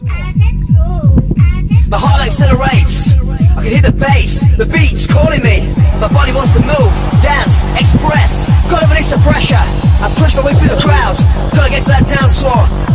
My heart accelerates. I can hear the bass, the beats calling me. My body wants to move, dance, express. Gotta release the pressure. I push my way through the crowd. Gotta get to that dance floor.